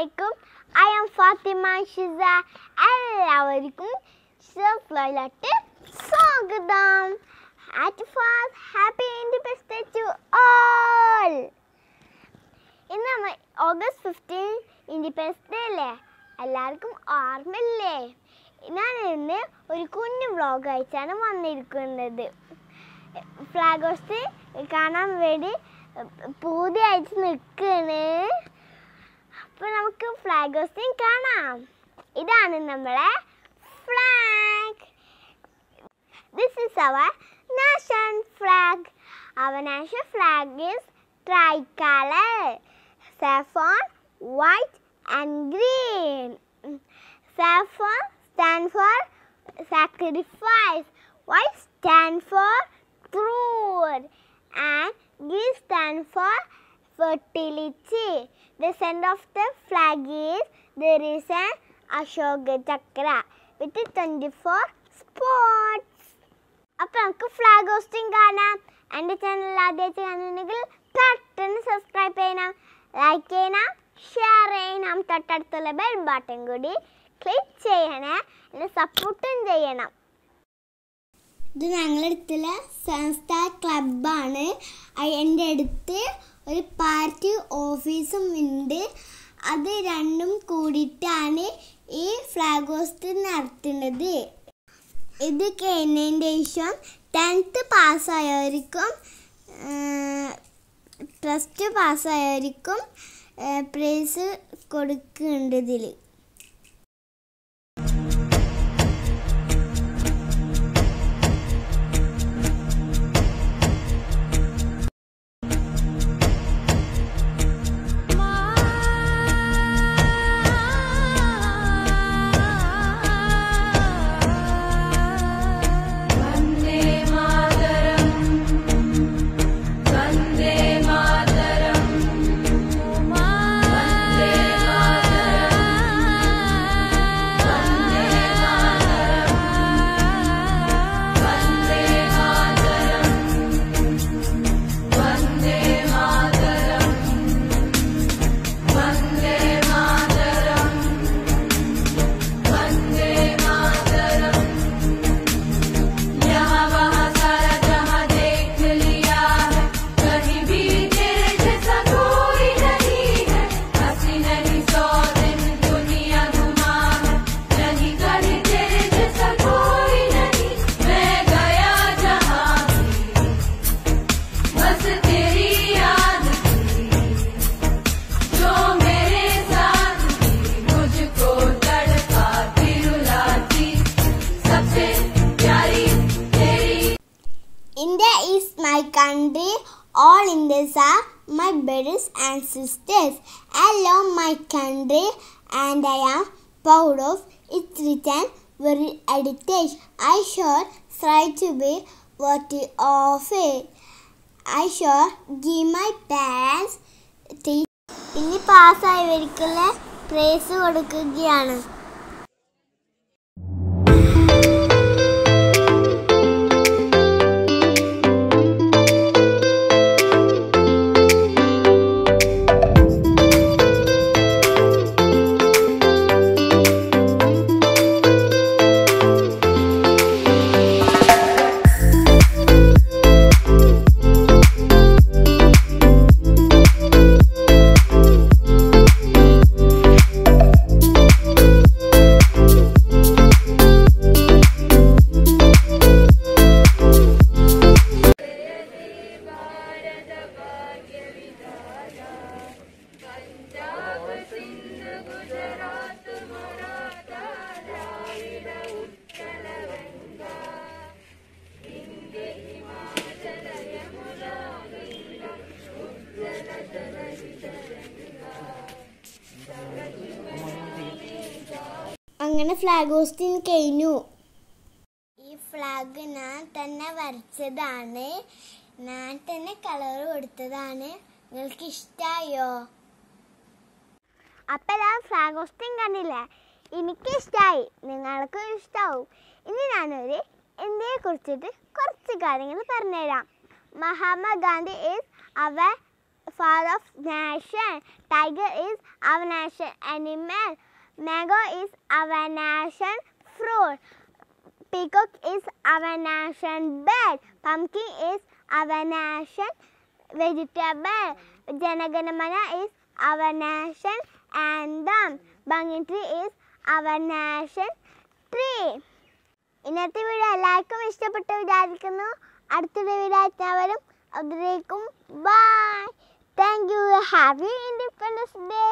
അലൈക്കും I am Fathima Shiza എല്ലാവർക്കും ഷോയിലോട്ട് സ്വാഗതം ആറ്റ് happy independence day to all ഇന്ന് ഓഗസ്റ്റ് ഫിഫ്റ്റീൻ ഇൻഡിപെൻഡൻസ് ഡേ അല്ലേ എല്ലാവർക്കും ഓർമ്മയില്ലേ ഞാൻ ഇന്ന് ഒരു കുഞ്ഞു വ്ളോഗ് അയച്ചാണ് വന്നിരിക്കുന്നത് ഫ്ലാഗ് ഹോസ്റ്റ് കാണാൻ വേണ്ടി പൂതി അയച്ച് അപ്പോൾ നമുക്ക് ഫ്ലാഗ് ഹോസ്റ്റിംഗ് കാണാം ഇതാണ് നമ്മളെ flag this is our nation flag our nation flag is tricolor saffron white and green saffron stand for sacrifice white stand for truth and green stand for fertility the center of the flag is there is an ashoka chakra with 24 spots. അപ്പോൾ നമുക്ക് flag hosting കാണാം. എന്റെ channel ആദ്യമായിട്ട് കാണുന്നുണ്ടെങ്കിൽ പെട്ടെന്ന് subscribe ചെയ്യണം. Like ചെയ്യണം share ചെയ്യണം. തൊട്ടടുത്തുള്ള ബെൽ ബട്ടൺ കൂടി ക്ലിക്ക് ചെയ്യണേ. എന്നെ സപ്പോർട്ടും ചെയ്യണം. ഇത് ഞങ്ങളുടെ അടുത്തുള്ള സംസ്ഥാന ക്ലബാണ് എന്റെ അടുത്ത് ഒരു പാർട്ടി ഓഫീസും ഉണ്ട്. അത് രണ്ടും കൂടിയിട്ടാണ് ഈ ഫ്ലാഗ് ഹോസ്റ്റ് നടത്തുന്നത്. ഇത് കഴിഞ്ഞതിന്റെ ശേഷം ടെൻത്ത് പാസ്സായവർക്കും പ്ലസ് ടു പാസ്സായവർക്കും പ്രൈസ് കൊടുക്കുന്നുണ്ട് ഇതിൽ country. All Indians are my brothers and sisters. I love my country and I am proud of its written very heritage. I shall try to be worthy of it. I shall give my parents. ഇനി പാസ്സായവർക്കുള്ള price കൊടുക്കുകയാണ് അങ്ങനെ flag hosting കഴിഞ്ഞു. ഈ flag ഞാൻ തന്നെ വരച്ചതാണ്. ഞാൻ തന്നെ colour കൊടുത്തതാണ്. നിങ്ങൾക്ക് ഇഷ്ടായോ? അപ്പൊ ഞാൻ ഫ്ലാഗ് ഹോസ്റ്റിംഗ് കണ്ടില്ലേ? എനിക്ക് ഇഷ്ടമായി നിങ്ങൾക്കും ഇഷ്ടാവും. ഇനി ഞാനൊരു ഇന്ത്യയെ കുറിച്ചിട്ട് കുറച്ച് കാര്യങ്ങൾ പറഞ്ഞുതരാം. Mahatma Gandhi is our father of nation tiger is our nation animal. Mango is our nation fruit. Peacock is our nation bird. Pumpkin is our nation vegetable. Janaganamana is our nation anthem. Banyan tree is our nation tree. ഇന്നത്തെ video എല്ലാവർക്കും ഇഷ്ടപ്പെട്ടു വിചാരിക്കുന്നു അടുത്തൊരു video എല്ലാവരും അതിലേക്കും bye thank you happy independence day